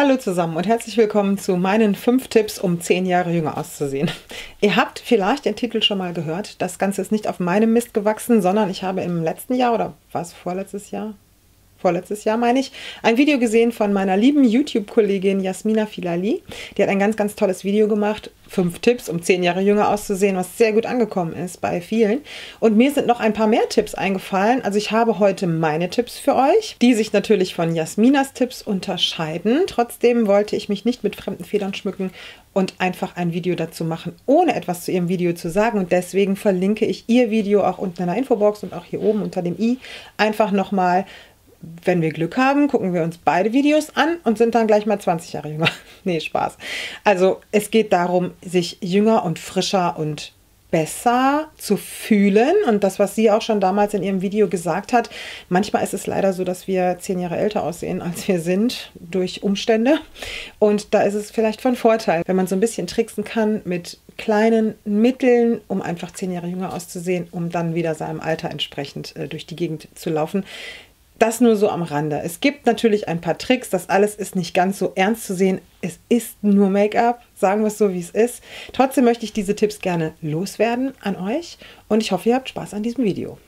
Hallo zusammen und herzlich willkommen zu meinen fünf Tipps, um zehn Jahre jünger auszusehen. Ihr habt vielleicht den Titel schon mal gehört. Das Ganze ist nicht auf meinem Mist gewachsen, sondern ich habe im letzten Jahr oder was vorletztes Jahr? Vorletztes Jahr meine ich, ein Video gesehen von meiner lieben YouTube-Kollegin Jasmina Filali. Die hat ein ganz, ganz tolles Video gemacht. Fünf Tipps, um zehn Jahre jünger auszusehen, was sehr gut angekommen ist bei vielen. Und mir sind noch ein paar mehr Tipps eingefallen. Also ich habe heute meine Tipps für euch, die sich natürlich von Jasminas Tipps unterscheiden. Trotzdem wollte ich mich nicht mit fremden Federn schmücken und einfach ein Video dazu machen, ohne etwas zu ihrem Video zu sagen. Und deswegen verlinke ich ihr Video auch unten in der Infobox und auch hier oben unter dem i einfach nochmal wenn wir Glück haben, gucken wir uns beide Videos an und sind dann gleich mal 20 Jahre jünger. nee, Spaß. Also es geht darum, sich jünger und frischer und besser zu fühlen. Und das, was sie auch schon damals in ihrem Video gesagt hat, manchmal ist es leider so, dass wir zehn Jahre älter aussehen, als wir sind, durch Umstände. Und da ist es vielleicht von Vorteil, wenn man so ein bisschen tricksen kann mit kleinen Mitteln, um einfach zehn Jahre jünger auszusehen, um dann wieder seinem Alter entsprechend äh, durch die Gegend zu laufen. Das nur so am Rande. Es gibt natürlich ein paar Tricks. Das alles ist nicht ganz so ernst zu sehen. Es ist nur Make-up, sagen wir es so, wie es ist. Trotzdem möchte ich diese Tipps gerne loswerden an euch und ich hoffe, ihr habt Spaß an diesem Video.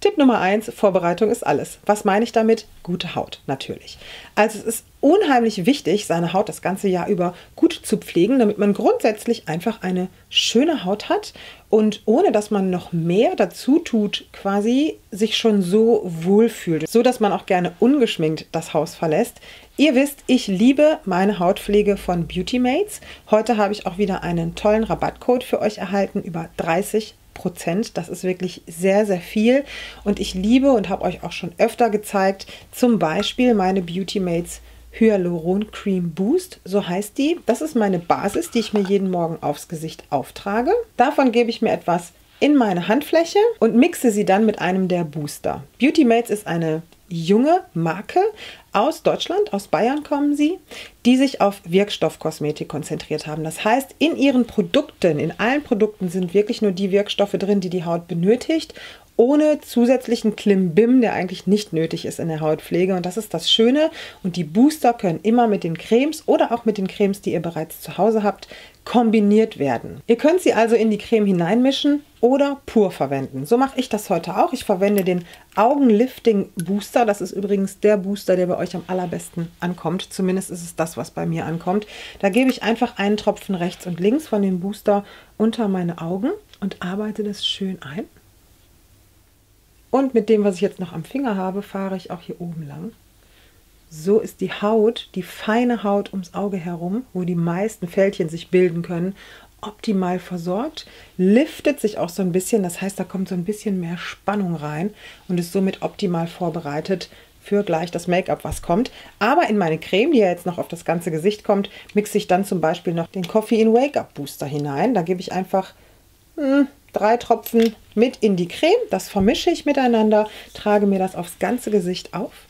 Tipp Nummer 1, Vorbereitung ist alles. Was meine ich damit? Gute Haut, natürlich. Also es ist unheimlich wichtig, seine Haut das ganze Jahr über gut zu pflegen, damit man grundsätzlich einfach eine schöne Haut hat und ohne dass man noch mehr dazu tut, quasi sich schon so wohlfühlt, so dass man auch gerne ungeschminkt das Haus verlässt. Ihr wisst, ich liebe meine Hautpflege von Beauty Mates. Heute habe ich auch wieder einen tollen Rabattcode für euch erhalten über 30 Prozent. Das ist wirklich sehr, sehr viel. Und ich liebe und habe euch auch schon öfter gezeigt, zum Beispiel meine Beauty Mates Hyaluron Cream Boost, so heißt die. Das ist meine Basis, die ich mir jeden Morgen aufs Gesicht auftrage. Davon gebe ich mir etwas in meine Handfläche und mixe sie dann mit einem der Booster. Beauty Mates ist eine junge Marke aus Deutschland, aus Bayern kommen sie, die sich auf Wirkstoffkosmetik konzentriert haben. Das heißt, in ihren Produkten, in allen Produkten sind wirklich nur die Wirkstoffe drin, die die Haut benötigt ohne zusätzlichen Klimbim, der eigentlich nicht nötig ist in der Hautpflege. Und das ist das Schöne. Und die Booster können immer mit den Cremes oder auch mit den Cremes, die ihr bereits zu Hause habt, kombiniert werden. Ihr könnt sie also in die Creme hineinmischen oder pur verwenden. So mache ich das heute auch. Ich verwende den Augenlifting Booster. Das ist übrigens der Booster, der bei euch am allerbesten ankommt. Zumindest ist es das, was bei mir ankommt. Da gebe ich einfach einen Tropfen rechts und links von dem Booster unter meine Augen und arbeite das schön ein. Und mit dem, was ich jetzt noch am Finger habe, fahre ich auch hier oben lang. So ist die Haut, die feine Haut ums Auge herum, wo die meisten Fältchen sich bilden können, optimal versorgt, liftet sich auch so ein bisschen, das heißt, da kommt so ein bisschen mehr Spannung rein und ist somit optimal vorbereitet für gleich das Make-up, was kommt. Aber in meine Creme, die ja jetzt noch auf das ganze Gesicht kommt, mixe ich dann zum Beispiel noch den Coffee in Wake-up Booster hinein. Da gebe ich einfach mh, hm, drei Tropfen mit in die Creme. Das vermische ich miteinander, trage mir das aufs ganze Gesicht auf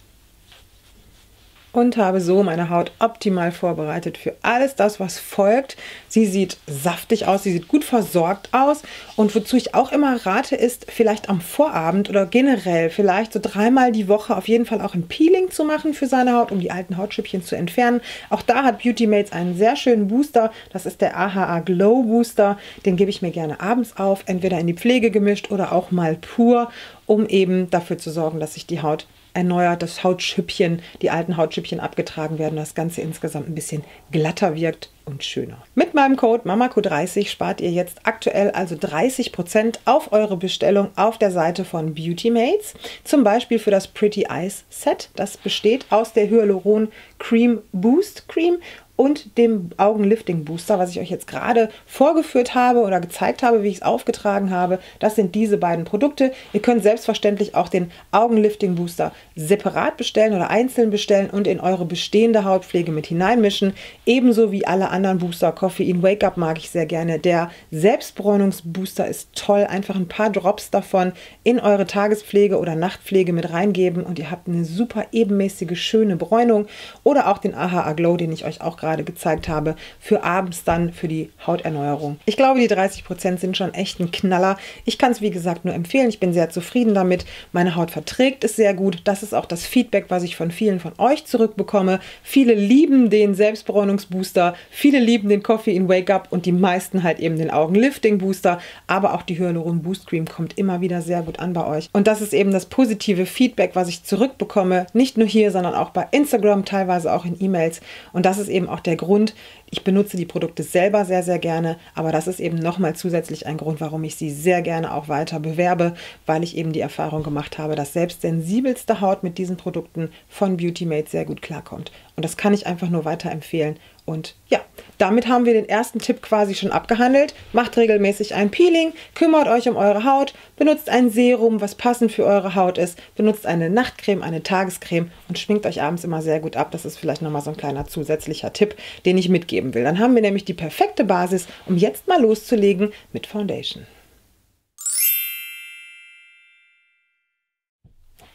und habe so meine Haut optimal vorbereitet für alles das, was folgt. Sie sieht saftig aus, sie sieht gut versorgt aus und wozu ich auch immer rate, ist vielleicht am Vorabend oder generell vielleicht so dreimal die Woche auf jeden Fall auch ein Peeling zu machen für seine Haut, um die alten Hautschüppchen zu entfernen. Auch da hat Beauty Mates einen sehr schönen Booster. Das ist der AHA Glow Booster. Den gebe ich mir gerne abends auf, entweder in die Pflege gemischt oder auch mal pur, um eben dafür zu sorgen, dass sich die Haut erneuert, das Hautschüppchen, die alten Hautschüppchen abgetragen werden, das Ganze insgesamt ein bisschen glatter wirkt und schöner. Mit meinem Code MAMACO30 spart ihr jetzt aktuell also 30% auf eure Bestellung auf der Seite von Beauty Mates. Zum Beispiel für das Pretty Eyes Set. Das besteht aus der Hyaluron Cream Boost Cream und dem Augenlifting Booster, was ich euch jetzt gerade vorgeführt habe oder gezeigt habe, wie ich es aufgetragen habe. Das sind diese beiden Produkte. Ihr könnt selbstverständlich auch den Augenlifting Booster separat bestellen oder einzeln bestellen und in eure bestehende Hautpflege mit hineinmischen. Ebenso wie alle anderen Booster. Koffein Wake Up mag ich sehr gerne. Der Selbstbräunungsbooster ist toll. Einfach ein paar Drops davon in eure Tagespflege oder Nachtpflege mit reingeben und ihr habt eine super ebenmäßige, schöne Bräunung. Oder auch den AHA Glow, den ich euch auch gerade gerade gezeigt habe, für abends dann für die Hauterneuerung. Ich glaube, die 30% sind schon echt ein Knaller. Ich kann es, wie gesagt, nur empfehlen. Ich bin sehr zufrieden damit. Meine Haut verträgt es sehr gut. Das ist auch das Feedback, was ich von vielen von euch zurückbekomme. Viele lieben den Selbstbräunungsbooster, viele lieben den Coffee in Wake Up und die meisten halt eben den Augenlifting Booster. Aber auch die Hyaluron Boost Cream kommt immer wieder sehr gut an bei euch. Und das ist eben das positive Feedback, was ich zurückbekomme. Nicht nur hier, sondern auch bei Instagram, teilweise auch in E-Mails. Und das ist eben auch der Grund, ich benutze die Produkte selber sehr, sehr gerne, aber das ist eben nochmal zusätzlich ein Grund, warum ich sie sehr gerne auch weiter bewerbe, weil ich eben die Erfahrung gemacht habe, dass selbst sensibelste Haut mit diesen Produkten von Beautymate sehr gut klarkommt. Und das kann ich einfach nur weiterempfehlen. Und ja, damit haben wir den ersten Tipp quasi schon abgehandelt. Macht regelmäßig ein Peeling, kümmert euch um eure Haut, benutzt ein Serum, was passend für eure Haut ist, benutzt eine Nachtcreme, eine Tagescreme und schminkt euch abends immer sehr gut ab. Das ist vielleicht nochmal so ein kleiner zusätzlicher Tipp, den ich mitgeben will. Dann haben wir nämlich die perfekte Basis, um jetzt mal loszulegen mit Foundation.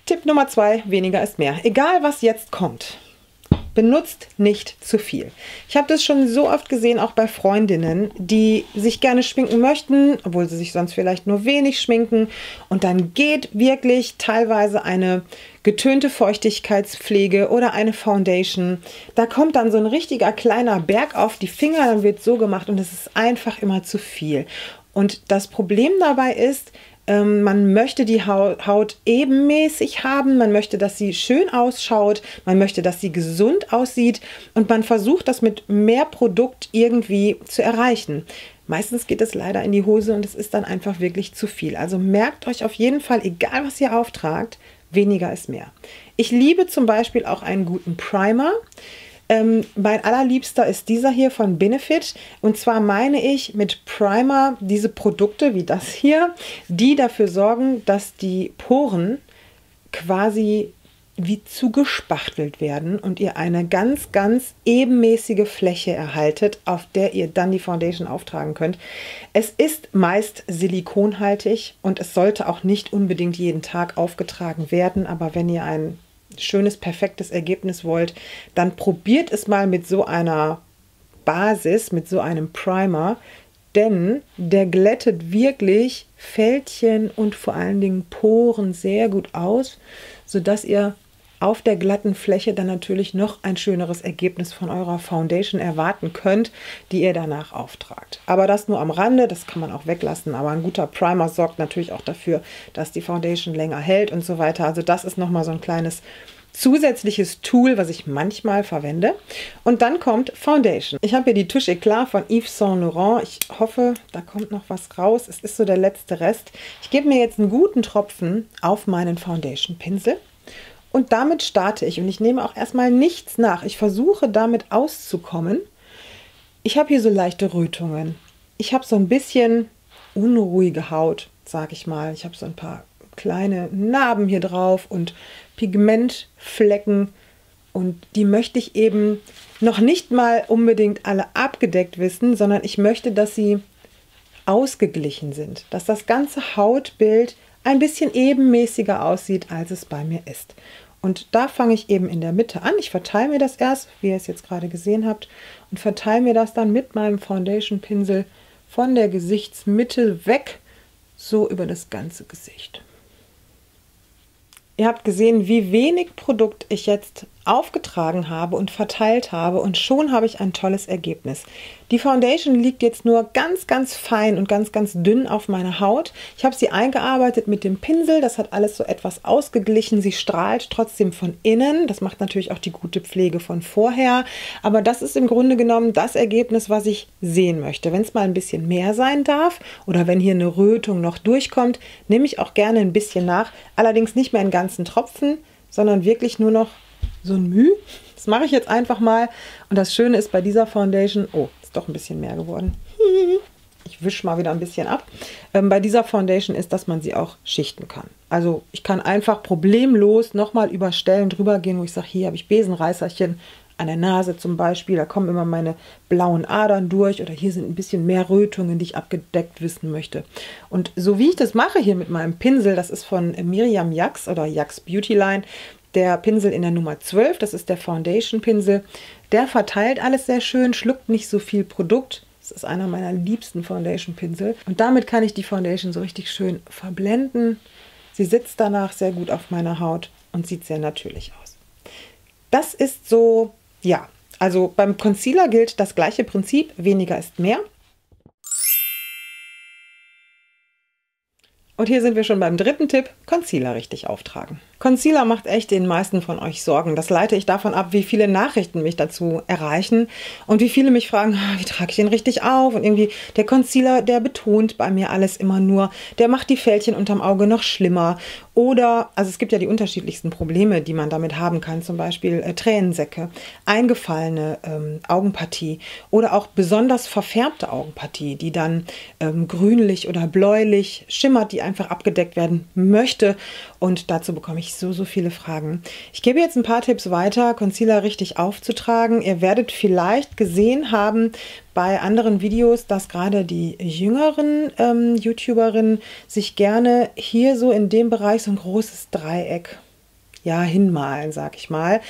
Tipp Nummer zwei, weniger ist mehr. Egal was jetzt kommt. Benutzt nicht zu viel. Ich habe das schon so oft gesehen, auch bei Freundinnen, die sich gerne schminken möchten, obwohl sie sich sonst vielleicht nur wenig schminken. Und dann geht wirklich teilweise eine getönte Feuchtigkeitspflege oder eine Foundation. Da kommt dann so ein richtiger kleiner Berg auf die Finger, dann wird so gemacht und es ist einfach immer zu viel. Und das Problem dabei ist, ähm, man möchte die Haut ebenmäßig haben, man möchte, dass sie schön ausschaut, man möchte, dass sie gesund aussieht und man versucht das mit mehr Produkt irgendwie zu erreichen. Meistens geht es leider in die Hose und es ist dann einfach wirklich zu viel. Also merkt euch auf jeden Fall, egal was ihr auftragt, weniger ist mehr. Ich liebe zum Beispiel auch einen guten Primer. Ähm, mein allerliebster ist dieser hier von Benefit. Und zwar meine ich mit Primer diese Produkte wie das hier, die dafür sorgen, dass die Poren quasi wie zugespachtelt werden und ihr eine ganz, ganz ebenmäßige Fläche erhaltet, auf der ihr dann die Foundation auftragen könnt. Es ist meist silikonhaltig und es sollte auch nicht unbedingt jeden Tag aufgetragen werden, aber wenn ihr ein schönes, perfektes Ergebnis wollt, dann probiert es mal mit so einer Basis, mit so einem Primer, denn der glättet wirklich Fältchen und vor allen Dingen Poren sehr gut aus, sodass ihr auf der glatten Fläche dann natürlich noch ein schöneres Ergebnis von eurer Foundation erwarten könnt, die ihr danach auftragt. Aber das nur am Rande, das kann man auch weglassen. Aber ein guter Primer sorgt natürlich auch dafür, dass die Foundation länger hält und so weiter. Also das ist nochmal so ein kleines zusätzliches Tool, was ich manchmal verwende. Und dann kommt Foundation. Ich habe hier die Touche Eclat von Yves Saint Laurent. Ich hoffe, da kommt noch was raus. Es ist so der letzte Rest. Ich gebe mir jetzt einen guten Tropfen auf meinen Foundation-Pinsel. Und damit starte ich und ich nehme auch erstmal nichts nach. Ich versuche damit auszukommen. Ich habe hier so leichte Rötungen. Ich habe so ein bisschen unruhige Haut, sage ich mal. Ich habe so ein paar kleine Narben hier drauf und Pigmentflecken und die möchte ich eben noch nicht mal unbedingt alle abgedeckt wissen, sondern ich möchte, dass sie ausgeglichen sind, dass das ganze Hautbild ein bisschen ebenmäßiger aussieht, als es bei mir ist. Und da fange ich eben in der Mitte an. Ich verteile mir das erst, wie ihr es jetzt gerade gesehen habt, und verteile mir das dann mit meinem Foundation-Pinsel von der Gesichtsmitte weg, so über das ganze Gesicht. Ihr habt gesehen, wie wenig Produkt ich jetzt aufgetragen habe und verteilt habe und schon habe ich ein tolles Ergebnis. Die Foundation liegt jetzt nur ganz, ganz fein und ganz, ganz dünn auf meiner Haut. Ich habe sie eingearbeitet mit dem Pinsel. Das hat alles so etwas ausgeglichen. Sie strahlt trotzdem von innen. Das macht natürlich auch die gute Pflege von vorher. Aber das ist im Grunde genommen das Ergebnis, was ich sehen möchte. Wenn es mal ein bisschen mehr sein darf oder wenn hier eine Rötung noch durchkommt, nehme ich auch gerne ein bisschen nach. Allerdings nicht mehr in ganzen Tropfen, sondern wirklich nur noch so ein Müh. Das mache ich jetzt einfach mal. Und das Schöne ist bei dieser Foundation, oh, ist doch ein bisschen mehr geworden. Ich wische mal wieder ein bisschen ab. Ähm, bei dieser Foundation ist, dass man sie auch schichten kann. Also ich kann einfach problemlos nochmal über Stellen drüber gehen, wo ich sage, hier habe ich Besenreißerchen an der Nase zum Beispiel, da kommen immer meine blauen Adern durch oder hier sind ein bisschen mehr Rötungen, die ich abgedeckt wissen möchte. Und so wie ich das mache hier mit meinem Pinsel, das ist von Miriam Jax oder Jax Beauty Line, der Pinsel in der Nummer 12, das ist der Foundation Pinsel. Der verteilt alles sehr schön, schluckt nicht so viel Produkt. Das ist einer meiner liebsten Foundation Pinsel. Und damit kann ich die Foundation so richtig schön verblenden. Sie sitzt danach sehr gut auf meiner Haut und sieht sehr natürlich aus. Das ist so, ja, also beim Concealer gilt das gleiche Prinzip, weniger ist mehr. Und hier sind wir schon beim dritten Tipp, Concealer richtig auftragen. Concealer macht echt den meisten von euch Sorgen. Das leite ich davon ab, wie viele Nachrichten mich dazu erreichen und wie viele mich fragen, ah, wie trage ich den richtig auf? Und irgendwie der Concealer, der betont bei mir alles immer nur, der macht die Fältchen unterm Auge noch schlimmer. Oder, also es gibt ja die unterschiedlichsten Probleme, die man damit haben kann, zum Beispiel äh, Tränensäcke, eingefallene ähm, Augenpartie oder auch besonders verfärbte Augenpartie, die dann ähm, grünlich oder bläulich schimmert, die einfach abgedeckt werden möchte. Und dazu bekomme ich so, so viele Fragen. Ich gebe jetzt ein paar Tipps weiter, Concealer richtig aufzutragen. Ihr werdet vielleicht gesehen haben bei anderen Videos, dass gerade die jüngeren ähm, YouTuberinnen sich gerne hier so in dem Bereich so ein großes Dreieck ja, hinmalen, sag ich mal.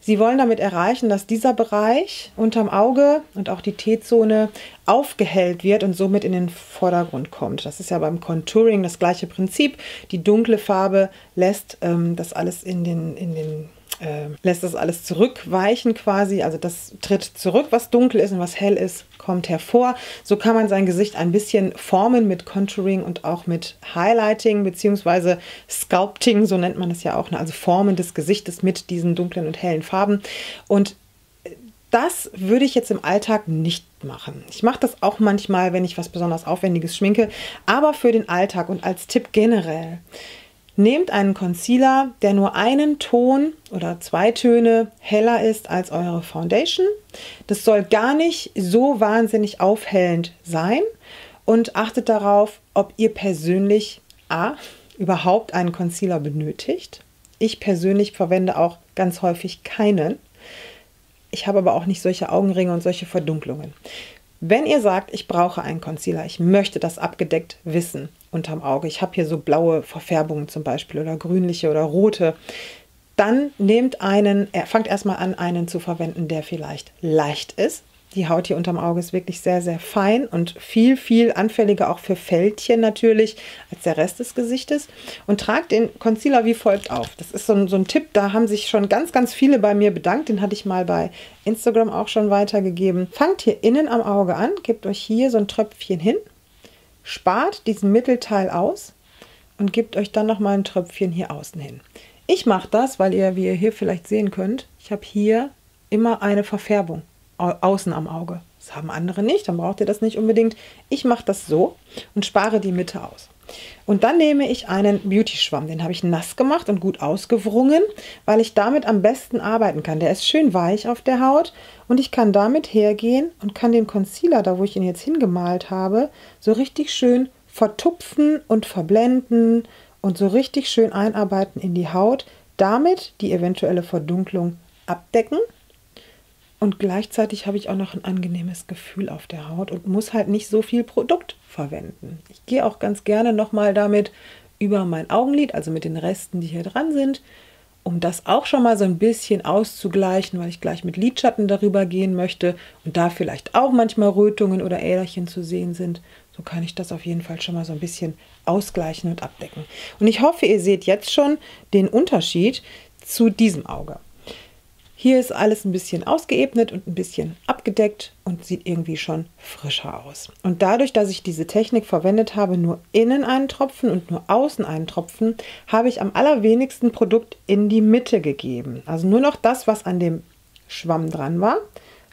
Sie wollen damit erreichen, dass dieser Bereich unterm Auge und auch die T-Zone aufgehellt wird und somit in den Vordergrund kommt. Das ist ja beim Contouring das gleiche Prinzip. Die dunkle Farbe lässt ähm, das alles in den, in den äh, lässt das alles zurückweichen quasi. Also das tritt zurück, was dunkel ist und was hell ist, kommt hervor. So kann man sein Gesicht ein bisschen formen mit Contouring und auch mit Highlighting bzw. Sculpting, so nennt man es ja auch. Ne? Also Formen des Gesichtes mit diesen dunklen und hellen Farben. Und das würde ich jetzt im Alltag nicht machen. Ich mache das auch manchmal, wenn ich was besonders Aufwendiges schminke, aber für den Alltag und als Tipp generell. Nehmt einen Concealer, der nur einen Ton oder zwei Töne heller ist als eure Foundation. Das soll gar nicht so wahnsinnig aufhellend sein und achtet darauf, ob ihr persönlich A überhaupt einen Concealer benötigt. Ich persönlich verwende auch ganz häufig keinen. Ich habe aber auch nicht solche Augenringe und solche Verdunklungen. Wenn ihr sagt, ich brauche einen Concealer, ich möchte das abgedeckt wissen unterm Auge, ich habe hier so blaue Verfärbungen zum Beispiel oder grünliche oder rote, dann nehmt einen, fangt erstmal an, einen zu verwenden, der vielleicht leicht ist, die Haut hier unterm Auge ist wirklich sehr, sehr fein und viel, viel anfälliger auch für Fältchen natürlich als der Rest des Gesichtes. Und tragt den Concealer wie folgt auf. Das ist so ein, so ein Tipp, da haben sich schon ganz, ganz viele bei mir bedankt. Den hatte ich mal bei Instagram auch schon weitergegeben. Fangt hier innen am Auge an, gebt euch hier so ein Tröpfchen hin, spart diesen Mittelteil aus und gebt euch dann nochmal ein Tröpfchen hier außen hin. Ich mache das, weil ihr, wie ihr hier vielleicht sehen könnt, ich habe hier immer eine Verfärbung außen am Auge. Das haben andere nicht, dann braucht ihr das nicht unbedingt. Ich mache das so und spare die Mitte aus. Und dann nehme ich einen Beauty-Schwamm, den habe ich nass gemacht und gut ausgewrungen, weil ich damit am besten arbeiten kann. Der ist schön weich auf der Haut und ich kann damit hergehen und kann den Concealer, da wo ich ihn jetzt hingemalt habe, so richtig schön vertupfen und verblenden und so richtig schön einarbeiten in die Haut, damit die eventuelle Verdunklung abdecken und gleichzeitig habe ich auch noch ein angenehmes Gefühl auf der Haut und muss halt nicht so viel Produkt verwenden. Ich gehe auch ganz gerne nochmal damit über mein Augenlid, also mit den Resten, die hier dran sind, um das auch schon mal so ein bisschen auszugleichen, weil ich gleich mit Lidschatten darüber gehen möchte und da vielleicht auch manchmal Rötungen oder Äderchen zu sehen sind. So kann ich das auf jeden Fall schon mal so ein bisschen ausgleichen und abdecken. Und ich hoffe, ihr seht jetzt schon den Unterschied zu diesem Auge. Hier ist alles ein bisschen ausgeebnet und ein bisschen abgedeckt und sieht irgendwie schon frischer aus. Und dadurch, dass ich diese Technik verwendet habe, nur innen einen Tropfen und nur außen einen Tropfen, habe ich am allerwenigsten Produkt in die Mitte gegeben. Also nur noch das, was an dem Schwamm dran war,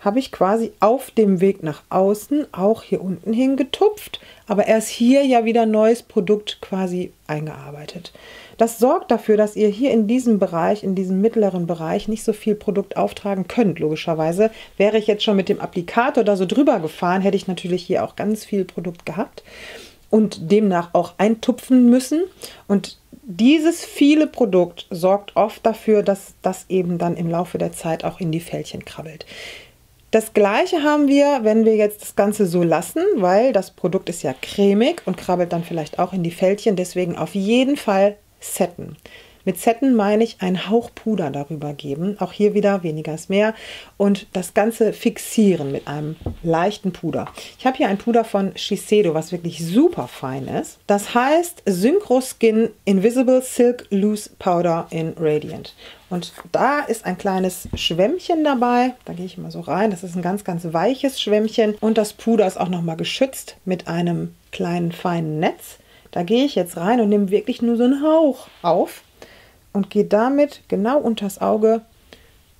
habe ich quasi auf dem Weg nach außen auch hier unten hingetupft, aber erst hier ja wieder neues Produkt quasi eingearbeitet. Das sorgt dafür, dass ihr hier in diesem Bereich, in diesem mittleren Bereich nicht so viel Produkt auftragen könnt, logischerweise. Wäre ich jetzt schon mit dem Applikator da so drüber gefahren, hätte ich natürlich hier auch ganz viel Produkt gehabt und demnach auch eintupfen müssen. Und dieses viele Produkt sorgt oft dafür, dass das eben dann im Laufe der Zeit auch in die Fältchen krabbelt. Das gleiche haben wir, wenn wir jetzt das Ganze so lassen, weil das Produkt ist ja cremig und krabbelt dann vielleicht auch in die Fältchen. Deswegen auf jeden Fall setten. Mit Setten meine ich einen Hauch Puder darüber geben. Auch hier wieder weniger ist mehr. Und das Ganze fixieren mit einem leichten Puder. Ich habe hier ein Puder von Shiseido, was wirklich super fein ist. Das heißt Synchro Skin Invisible Silk Loose Powder in Radiant. Und da ist ein kleines Schwämmchen dabei. Da gehe ich mal so rein. Das ist ein ganz, ganz weiches Schwämmchen. Und das Puder ist auch nochmal geschützt mit einem kleinen, feinen Netz. Da gehe ich jetzt rein und nehme wirklich nur so einen Hauch auf und gehe damit genau unters Auge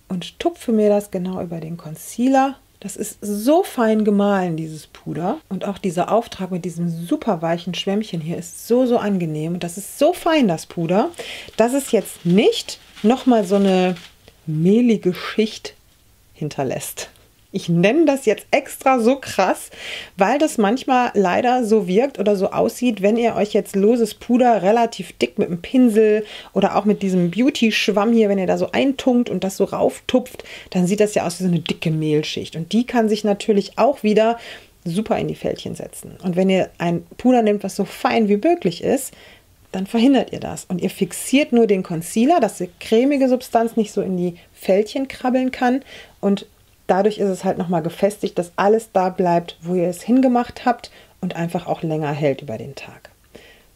und tupfe mir das genau über den Concealer. Das ist so fein gemahlen, dieses Puder. Und auch dieser Auftrag mit diesem super weichen Schwämmchen hier ist so, so angenehm. Und das ist so fein, das Puder, dass es jetzt nicht nochmal so eine mehlige Schicht hinterlässt. Ich nenne das jetzt extra so krass, weil das manchmal leider so wirkt oder so aussieht, wenn ihr euch jetzt loses Puder relativ dick mit dem Pinsel oder auch mit diesem Beauty-Schwamm hier, wenn ihr da so eintunkt und das so rauftupft, dann sieht das ja aus wie so eine dicke Mehlschicht. Und die kann sich natürlich auch wieder super in die Fältchen setzen. Und wenn ihr ein Puder nehmt, was so fein wie möglich ist, dann verhindert ihr das. Und ihr fixiert nur den Concealer, dass die cremige Substanz nicht so in die Fältchen krabbeln kann und dadurch ist es halt nochmal gefestigt, dass alles da bleibt, wo ihr es hingemacht habt und einfach auch länger hält über den Tag.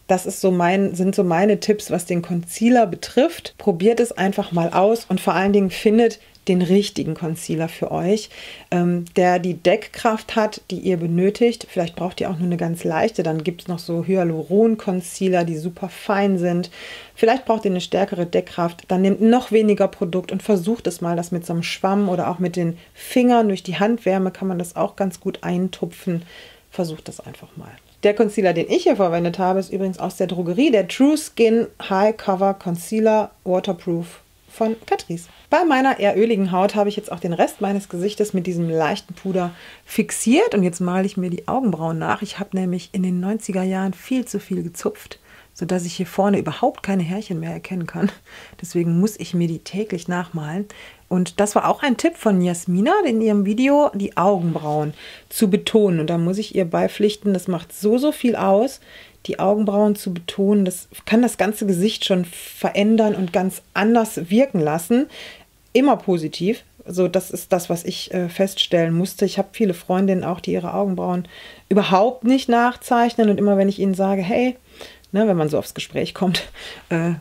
Das ist so mein, sind so meine Tipps, was den Concealer betrifft. Probiert es einfach mal aus und vor allen Dingen findet den richtigen Concealer für euch, ähm, der die Deckkraft hat, die ihr benötigt. Vielleicht braucht ihr auch nur eine ganz leichte. Dann gibt es noch so Hyaluron-Concealer, die super fein sind. Vielleicht braucht ihr eine stärkere Deckkraft. Dann nehmt noch weniger Produkt und versucht es mal, das mit so einem Schwamm oder auch mit den Fingern durch die Handwärme kann man das auch ganz gut eintupfen. Versucht das einfach mal. Der Concealer, den ich hier verwendet habe, ist übrigens aus der Drogerie, der True Skin High Cover Concealer Waterproof von Catrice. Bei meiner eher öligen Haut habe ich jetzt auch den Rest meines Gesichtes mit diesem leichten Puder fixiert und jetzt male ich mir die Augenbrauen nach. Ich habe nämlich in den 90er Jahren viel zu viel gezupft, sodass ich hier vorne überhaupt keine Härchen mehr erkennen kann. Deswegen muss ich mir die täglich nachmalen. Und das war auch ein Tipp von Jasmina in ihrem Video, die Augenbrauen zu betonen. Und da muss ich ihr beipflichten, das macht so, so viel aus die Augenbrauen zu betonen. Das kann das ganze Gesicht schon verändern und ganz anders wirken lassen. Immer positiv. So, das ist das, was ich äh, feststellen musste. Ich habe viele Freundinnen auch, die ihre Augenbrauen überhaupt nicht nachzeichnen. Und immer wenn ich ihnen sage, hey, ne, wenn man so aufs Gespräch kommt, äh,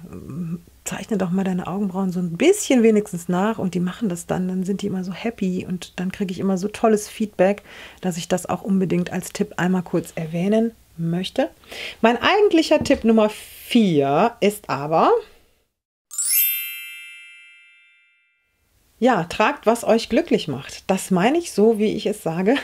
zeichne doch mal deine Augenbrauen so ein bisschen wenigstens nach und die machen das dann, dann sind die immer so happy und dann kriege ich immer so tolles Feedback, dass ich das auch unbedingt als Tipp einmal kurz erwähnen möchte. Mein eigentlicher Tipp Nummer 4 ist aber, Ja, tragt, was euch glücklich macht. Das meine ich so, wie ich es sage.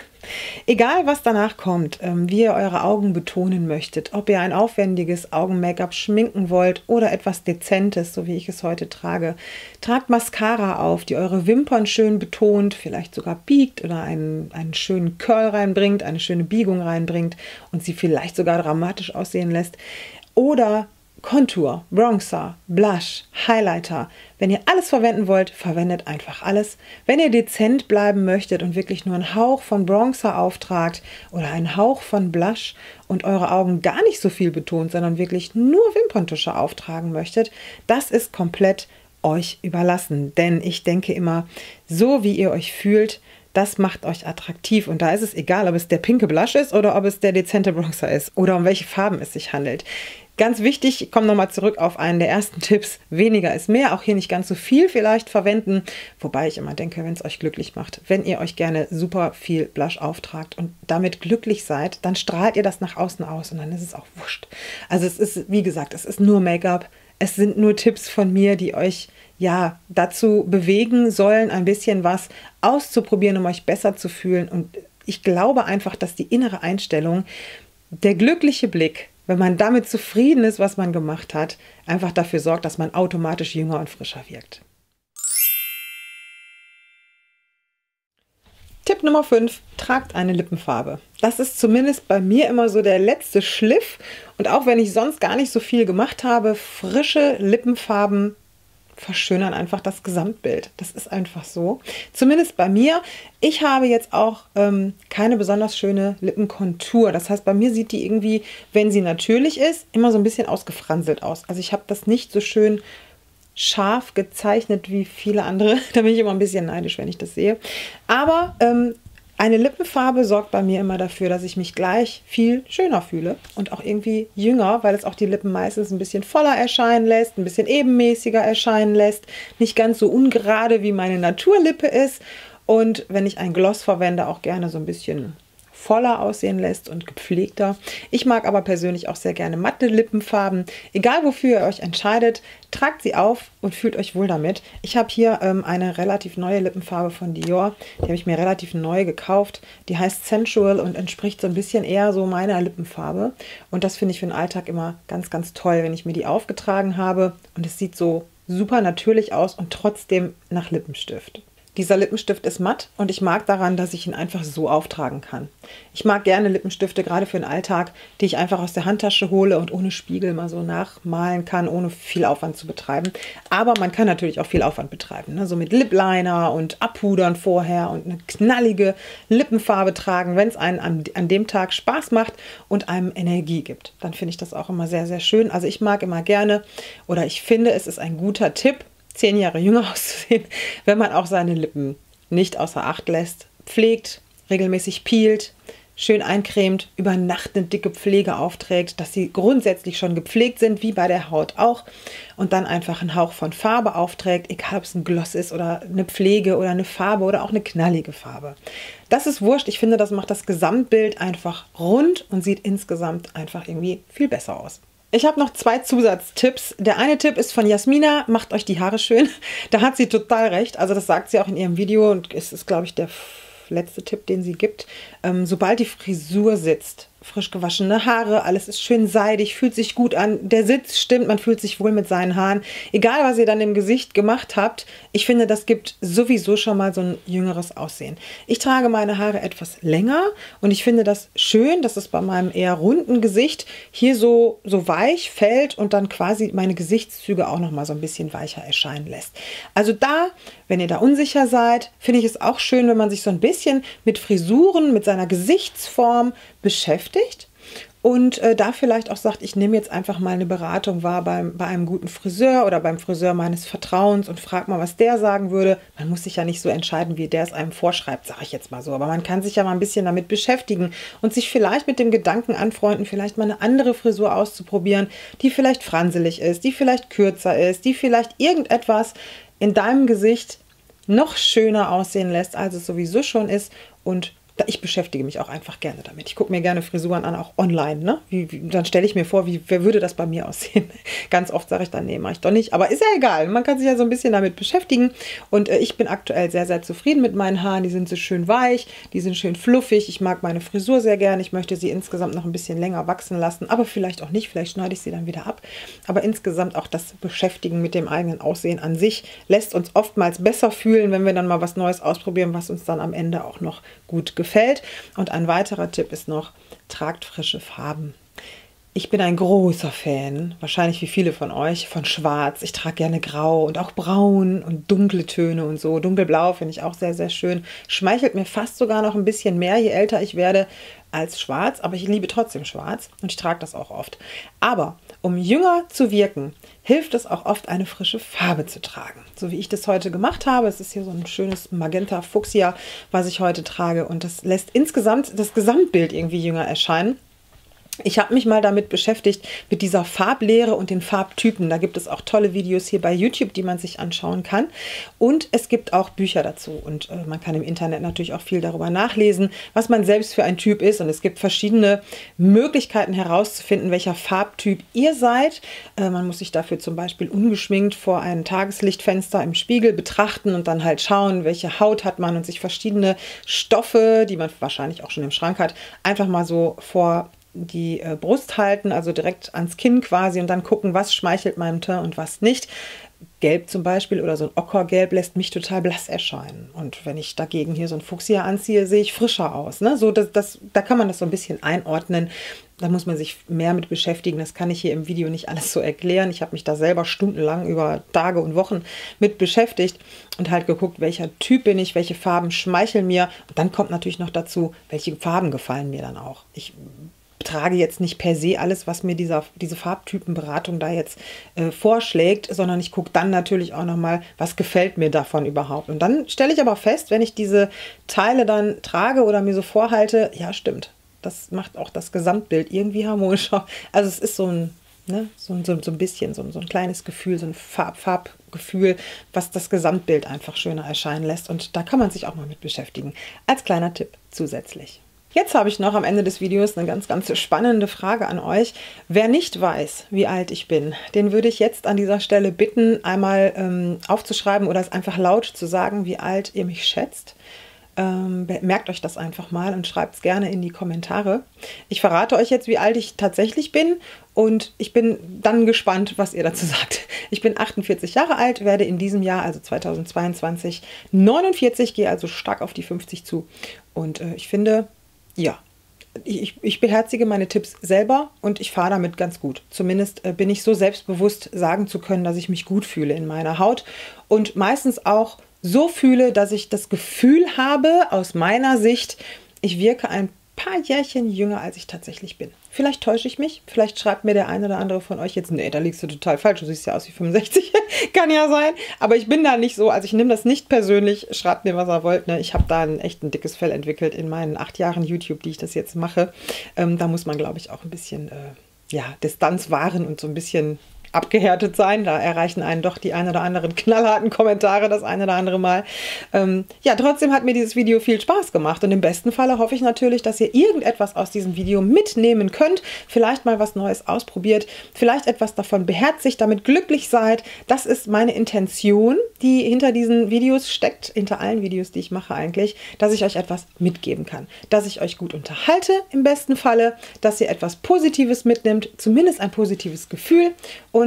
Egal, was danach kommt, ähm, wie ihr eure Augen betonen möchtet, ob ihr ein aufwendiges Augen-Make-up schminken wollt oder etwas Dezentes, so wie ich es heute trage, tragt Mascara auf, die eure Wimpern schön betont, vielleicht sogar biegt oder einen, einen schönen Curl reinbringt, eine schöne Biegung reinbringt und sie vielleicht sogar dramatisch aussehen lässt. Oder Kontur, Bronzer, Blush, Highlighter. Wenn ihr alles verwenden wollt, verwendet einfach alles. Wenn ihr dezent bleiben möchtet und wirklich nur einen Hauch von Bronzer auftragt oder einen Hauch von Blush und eure Augen gar nicht so viel betont, sondern wirklich nur Wimperntusche auftragen möchtet, das ist komplett euch überlassen. Denn ich denke immer, so wie ihr euch fühlt, das macht euch attraktiv. Und da ist es egal, ob es der pinke Blush ist oder ob es der dezente Bronzer ist oder um welche Farben es sich handelt. Ganz wichtig, ich komme nochmal zurück auf einen der ersten Tipps. Weniger ist mehr. Auch hier nicht ganz so viel vielleicht verwenden. Wobei ich immer denke, wenn es euch glücklich macht, wenn ihr euch gerne super viel Blush auftragt und damit glücklich seid, dann strahlt ihr das nach außen aus und dann ist es auch wurscht. Also es ist, wie gesagt, es ist nur Make-up. Es sind nur Tipps von mir, die euch ja dazu bewegen sollen, ein bisschen was auszuprobieren, um euch besser zu fühlen. Und ich glaube einfach, dass die innere Einstellung, der glückliche Blick, wenn man damit zufrieden ist, was man gemacht hat, einfach dafür sorgt, dass man automatisch jünger und frischer wirkt. Tipp Nummer 5, tragt eine Lippenfarbe. Das ist zumindest bei mir immer so der letzte Schliff. Und auch wenn ich sonst gar nicht so viel gemacht habe, frische Lippenfarben verschönern einfach das Gesamtbild. Das ist einfach so. Zumindest bei mir. Ich habe jetzt auch ähm, keine besonders schöne Lippenkontur. Das heißt, bei mir sieht die irgendwie, wenn sie natürlich ist, immer so ein bisschen ausgefranselt aus. Also ich habe das nicht so schön scharf gezeichnet wie viele andere. Da bin ich immer ein bisschen neidisch, wenn ich das sehe. Aber ähm, eine Lippenfarbe sorgt bei mir immer dafür, dass ich mich gleich viel schöner fühle und auch irgendwie jünger, weil es auch die Lippen meistens ein bisschen voller erscheinen lässt, ein bisschen ebenmäßiger erscheinen lässt, nicht ganz so ungerade wie meine Naturlippe ist. Und wenn ich ein Gloss verwende, auch gerne so ein bisschen voller aussehen lässt und gepflegter. Ich mag aber persönlich auch sehr gerne matte Lippenfarben. Egal wofür ihr euch entscheidet, tragt sie auf und fühlt euch wohl damit. Ich habe hier ähm, eine relativ neue Lippenfarbe von Dior. Die habe ich mir relativ neu gekauft. Die heißt Sensual und entspricht so ein bisschen eher so meiner Lippenfarbe. Und das finde ich für den Alltag immer ganz, ganz toll, wenn ich mir die aufgetragen habe. Und es sieht so super natürlich aus und trotzdem nach Lippenstift. Dieser Lippenstift ist matt und ich mag daran, dass ich ihn einfach so auftragen kann. Ich mag gerne Lippenstifte, gerade für den Alltag, die ich einfach aus der Handtasche hole und ohne Spiegel mal so nachmalen kann, ohne viel Aufwand zu betreiben. Aber man kann natürlich auch viel Aufwand betreiben. Ne? So mit Lip Liner und Abpudern vorher und eine knallige Lippenfarbe tragen, wenn es einen an, an dem Tag Spaß macht und einem Energie gibt. Dann finde ich das auch immer sehr, sehr schön. Also ich mag immer gerne oder ich finde, es ist ein guter Tipp, zehn Jahre jünger auszusehen, wenn man auch seine Lippen nicht außer Acht lässt, pflegt, regelmäßig peelt, schön eincremt, über Nacht eine dicke Pflege aufträgt, dass sie grundsätzlich schon gepflegt sind, wie bei der Haut auch, und dann einfach einen Hauch von Farbe aufträgt, egal ob es ein Gloss ist oder eine Pflege oder eine Farbe oder auch eine knallige Farbe. Das ist wurscht. Ich finde, das macht das Gesamtbild einfach rund und sieht insgesamt einfach irgendwie viel besser aus. Ich habe noch zwei Zusatztipps. Der eine Tipp ist von Jasmina, macht euch die Haare schön. Da hat sie total recht. Also das sagt sie auch in ihrem Video und es ist, glaube ich, der letzte Tipp, den sie gibt. Ähm, sobald die Frisur sitzt, frisch gewaschene Haare, alles ist schön seidig, fühlt sich gut an, der Sitz stimmt, man fühlt sich wohl mit seinen Haaren. Egal, was ihr dann im Gesicht gemacht habt, ich finde, das gibt sowieso schon mal so ein jüngeres Aussehen. Ich trage meine Haare etwas länger und ich finde das schön, dass es bei meinem eher runden Gesicht hier so, so weich fällt und dann quasi meine Gesichtszüge auch noch mal so ein bisschen weicher erscheinen lässt. Also da, wenn ihr da unsicher seid, finde ich es auch schön, wenn man sich so ein bisschen mit Frisuren, mit seiner Gesichtsform beschäftigt und äh, da vielleicht auch sagt, ich nehme jetzt einfach mal eine Beratung wahr beim, bei einem guten Friseur oder beim Friseur meines Vertrauens und frage mal, was der sagen würde. Man muss sich ja nicht so entscheiden, wie der es einem vorschreibt, sage ich jetzt mal so. Aber man kann sich ja mal ein bisschen damit beschäftigen und sich vielleicht mit dem Gedanken anfreunden, vielleicht mal eine andere Frisur auszuprobieren, die vielleicht franselig ist, die vielleicht kürzer ist, die vielleicht irgendetwas in deinem Gesicht noch schöner aussehen lässt, als es sowieso schon ist und ich beschäftige mich auch einfach gerne damit. Ich gucke mir gerne Frisuren an, auch online. Ne? Wie, wie, dann stelle ich mir vor, wie wer würde das bei mir aussehen? Ganz oft sage ich dann, nee, mache ich doch nicht. Aber ist ja egal. Man kann sich ja so ein bisschen damit beschäftigen. Und äh, ich bin aktuell sehr, sehr zufrieden mit meinen Haaren. Die sind so schön weich, die sind schön fluffig. Ich mag meine Frisur sehr gerne. Ich möchte sie insgesamt noch ein bisschen länger wachsen lassen, aber vielleicht auch nicht. Vielleicht schneide ich sie dann wieder ab. Aber insgesamt auch das Beschäftigen mit dem eigenen Aussehen an sich lässt uns oftmals besser fühlen, wenn wir dann mal was Neues ausprobieren, was uns dann am Ende auch noch gut gefällt gefällt. Und ein weiterer Tipp ist noch, tragt frische Farben. Ich bin ein großer Fan, wahrscheinlich wie viele von euch, von Schwarz. Ich trage gerne Grau und auch Braun und dunkle Töne und so. Dunkelblau finde ich auch sehr, sehr schön. Schmeichelt mir fast sogar noch ein bisschen mehr, je älter ich werde, als Schwarz. Aber ich liebe trotzdem Schwarz und ich trage das auch oft. Aber um jünger zu wirken, hilft es auch oft, eine frische Farbe zu tragen. So wie ich das heute gemacht habe. Es ist hier so ein schönes Magenta Fuchsia, was ich heute trage. Und das lässt insgesamt das Gesamtbild irgendwie jünger erscheinen. Ich habe mich mal damit beschäftigt, mit dieser Farblehre und den Farbtypen. Da gibt es auch tolle Videos hier bei YouTube, die man sich anschauen kann. Und es gibt auch Bücher dazu. Und äh, man kann im Internet natürlich auch viel darüber nachlesen, was man selbst für ein Typ ist. Und es gibt verschiedene Möglichkeiten herauszufinden, welcher Farbtyp ihr seid. Äh, man muss sich dafür zum Beispiel ungeschminkt vor ein Tageslichtfenster im Spiegel betrachten und dann halt schauen, welche Haut hat man und sich verschiedene Stoffe, die man wahrscheinlich auch schon im Schrank hat, einfach mal so vor die äh, Brust halten, also direkt ans Kinn quasi und dann gucken, was schmeichelt meinem Teint und was nicht. Gelb zum Beispiel oder so ein Ockergelb lässt mich total blass erscheinen. Und wenn ich dagegen hier so ein Fuchsia anziehe, sehe ich frischer aus. Ne? So, das, das, da kann man das so ein bisschen einordnen. Da muss man sich mehr mit beschäftigen. Das kann ich hier im Video nicht alles so erklären. Ich habe mich da selber stundenlang über Tage und Wochen mit beschäftigt und halt geguckt, welcher Typ bin ich, welche Farben schmeicheln mir. Und dann kommt natürlich noch dazu, welche Farben gefallen mir dann auch. Ich trage jetzt nicht per se alles, was mir dieser, diese Farbtypenberatung da jetzt äh, vorschlägt, sondern ich gucke dann natürlich auch nochmal, was gefällt mir davon überhaupt. Und dann stelle ich aber fest, wenn ich diese Teile dann trage oder mir so vorhalte, ja, stimmt. Das macht auch das Gesamtbild irgendwie harmonischer. Also es ist so ein, ne, so, so, so ein bisschen, so, so ein kleines Gefühl, so ein Farb, Farbgefühl, was das Gesamtbild einfach schöner erscheinen lässt. Und da kann man sich auch mal mit beschäftigen. Als kleiner Tipp zusätzlich. Jetzt habe ich noch am Ende des Videos eine ganz, ganz spannende Frage an euch. Wer nicht weiß, wie alt ich bin, den würde ich jetzt an dieser Stelle bitten, einmal ähm, aufzuschreiben oder es einfach laut zu sagen, wie alt ihr mich schätzt. Ähm, merkt euch das einfach mal und schreibt es gerne in die Kommentare. Ich verrate euch jetzt, wie alt ich tatsächlich bin und ich bin dann gespannt, was ihr dazu sagt. Ich bin 48 Jahre alt, werde in diesem Jahr, also 2022, 49, gehe also stark auf die 50 zu. Und äh, ich finde, ja, ich, ich, beherzige meine Tipps selber und ich fahre damit ganz gut. Zumindest äh, bin ich so selbstbewusst, sagen zu können, dass ich mich gut fühle in meiner Haut und meistens auch so fühle, dass ich das Gefühl habe, aus meiner Sicht, ich wirke ein paar Jährchen jünger, als ich tatsächlich bin. Vielleicht täusche ich mich, vielleicht schreibt mir der eine oder andere von euch jetzt, nee, da liegst du total falsch, du siehst ja aus wie 65, kann ja sein, aber ich bin da nicht so, also ich nehme das nicht persönlich, schreibt mir, was ihr wollt, ne? ich habe da ein echt ein dickes Fell entwickelt in meinen acht Jahren YouTube, die ich das jetzt mache, ähm, da muss man, glaube ich, auch ein bisschen, äh, ja, Distanz wahren und so ein bisschen abgehärtet sein. Da erreichen einen doch die ein oder anderen knallharten Kommentare das eine oder andere Mal. Ähm, ja, trotzdem hat mir dieses Video viel Spaß gemacht und im besten Falle hoffe ich natürlich, dass ihr irgendetwas aus diesem Video mitnehmen könnt, vielleicht mal was Neues ausprobiert, vielleicht etwas davon beherzigt, damit glücklich seid. Das ist meine Intention, die hinter diesen Videos steckt, hinter allen Videos, die ich mache eigentlich, dass ich euch etwas mitgeben kann, dass ich euch gut unterhalte im besten Falle, dass ihr etwas Positives mitnimmt, zumindest ein positives Gefühl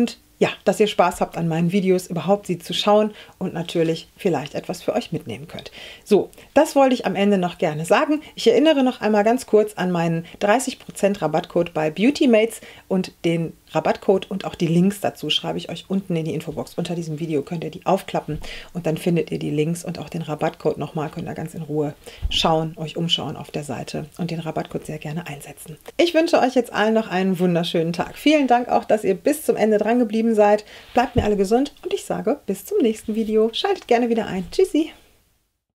und ja, dass ihr Spaß habt an meinen Videos, überhaupt sie zu schauen und natürlich vielleicht etwas für euch mitnehmen könnt. So, das wollte ich am Ende noch gerne sagen. Ich erinnere noch einmal ganz kurz an meinen 30% Rabattcode bei Beautymates und den Rabattcode und auch die Links dazu schreibe ich euch unten in die Infobox. Unter diesem Video könnt ihr die aufklappen und dann findet ihr die Links und auch den Rabattcode nochmal. Könnt ihr ganz in Ruhe schauen, euch umschauen auf der Seite und den Rabattcode sehr gerne einsetzen. Ich wünsche euch jetzt allen noch einen wunderschönen Tag. Vielen Dank auch, dass ihr bis zum Ende dran geblieben seid. Bleibt mir alle gesund und ich sage bis zum nächsten Video. Schaltet gerne wieder ein. Tschüssi!